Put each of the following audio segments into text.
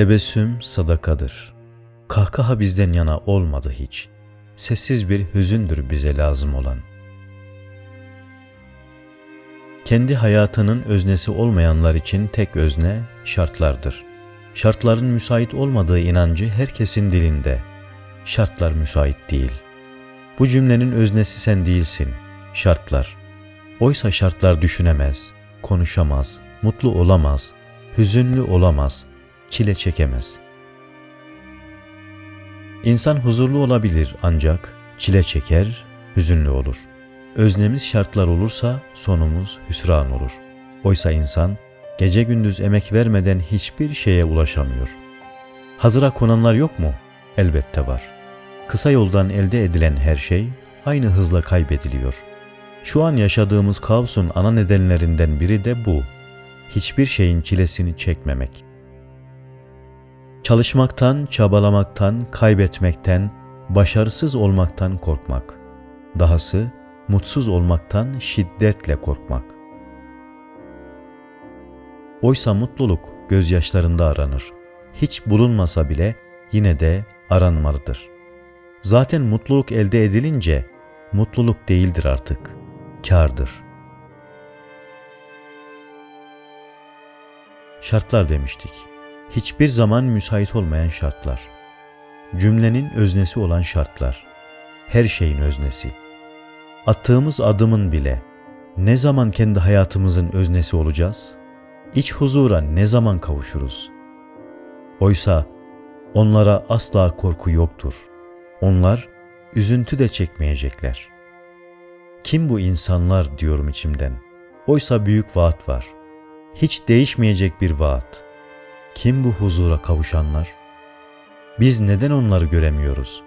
Tebessüm sadakadır. Kahkaha bizden yana olmadı hiç. Sessiz bir hüzündür bize lazım olan. Kendi hayatının öznesi olmayanlar için tek özne şartlardır. Şartların müsait olmadığı inancı herkesin dilinde. Şartlar müsait değil. Bu cümlenin öznesi sen değilsin. Şartlar. Oysa şartlar düşünemez, konuşamaz, mutlu olamaz, hüzünlü olamaz, çile çekemez. İnsan huzurlu olabilir ancak çile çeker, hüzünlü olur. Öznemiz şartlar olursa sonumuz hüsran olur. Oysa insan gece gündüz emek vermeden hiçbir şeye ulaşamıyor. Hazıra konanlar yok mu? Elbette var. Kısa yoldan elde edilen her şey aynı hızla kaybediliyor. Şu an yaşadığımız kaosun ana nedenlerinden biri de bu. Hiçbir şeyin çilesini çekmemek. Çalışmaktan, çabalamaktan, kaybetmekten, başarısız olmaktan korkmak. Dahası mutsuz olmaktan şiddetle korkmak. Oysa mutluluk gözyaşlarında aranır. Hiç bulunmasa bile yine de aranmalıdır. Zaten mutluluk elde edilince mutluluk değildir artık, kardır. Şartlar demiştik. Hiçbir zaman müsait olmayan şartlar. Cümlenin öznesi olan şartlar. Her şeyin öznesi. Attığımız adımın bile ne zaman kendi hayatımızın öznesi olacağız? İç huzura ne zaman kavuşuruz? Oysa onlara asla korku yoktur. Onlar üzüntü de çekmeyecekler. Kim bu insanlar diyorum içimden. Oysa büyük vaat var. Hiç değişmeyecek bir vaat. Kim bu huzura kavuşanlar? Biz neden onları göremiyoruz?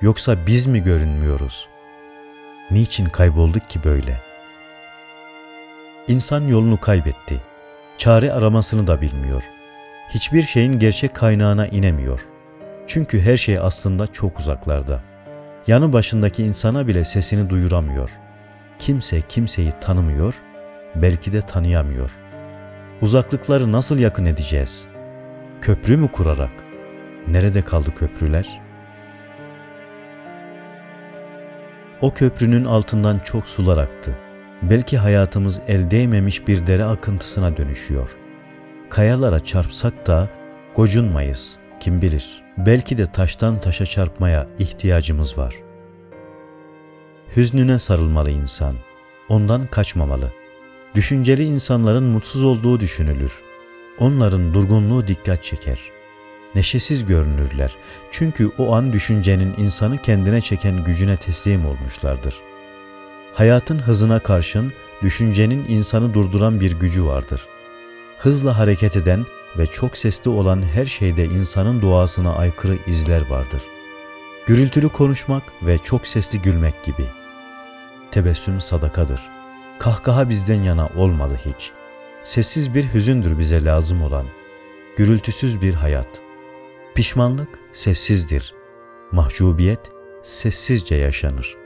Yoksa biz mi görünmüyoruz? Niçin kaybolduk ki böyle? İnsan yolunu kaybetti. Çare aramasını da bilmiyor. Hiçbir şeyin gerçek kaynağına inemiyor. Çünkü her şey aslında çok uzaklarda. Yanı başındaki insana bile sesini duyuramıyor. Kimse kimseyi tanımıyor, belki de tanıyamıyor. Uzaklıkları nasıl yakın edeceğiz? Köprü mü kurarak? Nerede kaldı köprüler?'' O köprünün altından çok sular aktı. Belki hayatımız el değmemiş bir dere akıntısına dönüşüyor. Kayalara çarpsak da gocunmayız, kim bilir. Belki de taştan taşa çarpmaya ihtiyacımız var. Hüznüne sarılmalı insan. Ondan kaçmamalı. Düşünceli insanların mutsuz olduğu düşünülür. Onların durgunluğu dikkat çeker.'' neşesiz görünürler. Çünkü o an düşüncenin insanı kendine çeken gücüne teslim olmuşlardır. Hayatın hızına karşın düşüncenin insanı durduran bir gücü vardır. Hızla hareket eden ve çok sesli olan her şeyde insanın doğasına aykırı izler vardır. Gürültülü konuşmak ve çok sesli gülmek gibi. Tebessüm sadakadır. Kahkaha bizden yana olmadı hiç. Sessiz bir hüzündür bize lazım olan. Gürültüsüz bir hayat.'' Pişmanlık sessizdir. Mahcubiyet sessizce yaşanır.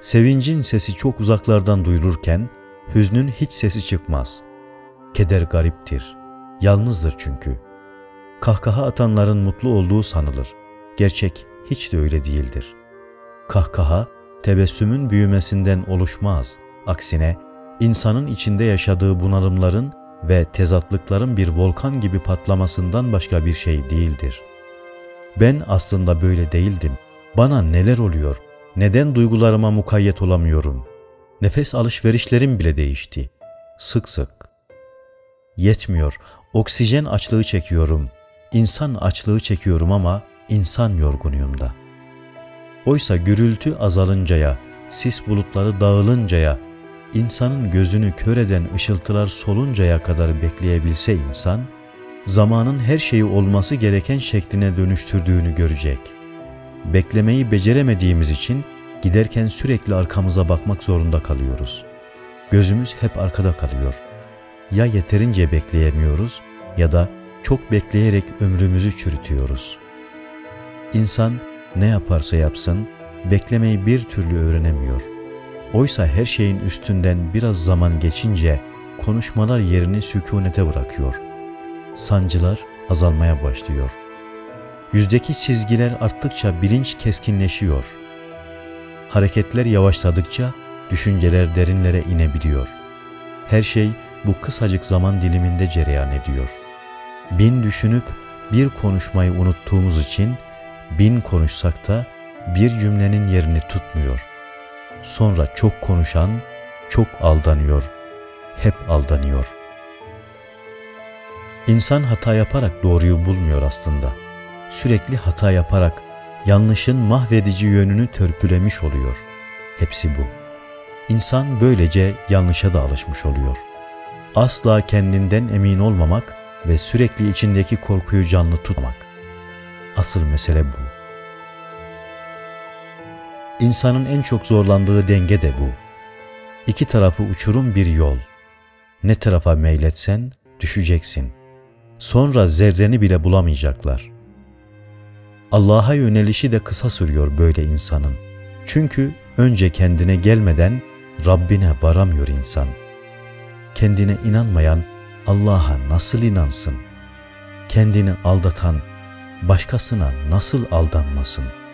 Sevincin sesi çok uzaklardan duyulurken hüznün hiç sesi çıkmaz. Keder gariptir. Yalnızdır çünkü. Kahkaha atanların mutlu olduğu sanılır. Gerçek hiç de öyle değildir. Kahkaha tebessümün büyümesinden oluşmaz. Aksine insanın içinde yaşadığı bunalımların ve tezatlıkların bir volkan gibi patlamasından başka bir şey değildir. Ben aslında böyle değildim. Bana neler oluyor? Neden duygularıma mukayyet olamıyorum? Nefes alışverişlerim bile değişti. Sık sık. Yetmiyor. Oksijen açlığı çekiyorum. İnsan açlığı çekiyorum ama insan yorgunuyum da. Oysa gürültü azalıncaya, sis bulutları dağılıncaya, insanın gözünü kör eden ışıltılar soluncaya kadar bekleyebilse insan, zamanın her şeyi olması gereken şekline dönüştürdüğünü görecek. Beklemeyi beceremediğimiz için giderken sürekli arkamıza bakmak zorunda kalıyoruz. Gözümüz hep arkada kalıyor. Ya yeterince bekleyemiyoruz ya da çok bekleyerek ömrümüzü çürütüyoruz. İnsan ne yaparsa yapsın beklemeyi bir türlü öğrenemiyor.'' Oysa her şeyin üstünden biraz zaman geçince konuşmalar yerini sükunete bırakıyor. Sancılar azalmaya başlıyor. Yüzdeki çizgiler arttıkça bilinç keskinleşiyor. Hareketler yavaşladıkça düşünceler derinlere inebiliyor. Her şey bu kısacık zaman diliminde cereyan ediyor. Bin düşünüp bir konuşmayı unuttuğumuz için bin konuşsak da bir cümlenin yerini tutmuyor. Sonra çok konuşan çok aldanıyor. Hep aldanıyor. İnsan hata yaparak doğruyu bulmuyor aslında. Sürekli hata yaparak yanlışın mahvedici yönünü törpülemiş oluyor. Hepsi bu. İnsan böylece yanlışa da alışmış oluyor. Asla kendinden emin olmamak ve sürekli içindeki korkuyu canlı tutmak. Asıl mesele bu. İnsanın en çok zorlandığı denge de bu. İki tarafı uçurum bir yol. Ne tarafa meyletsen düşeceksin. Sonra zerreni bile bulamayacaklar. Allah'a yönelişi de kısa sürüyor böyle insanın. Çünkü önce kendine gelmeden Rabbine varamıyor insan. Kendine inanmayan Allah'a nasıl inansın? Kendini aldatan başkasına nasıl aldanmasın?''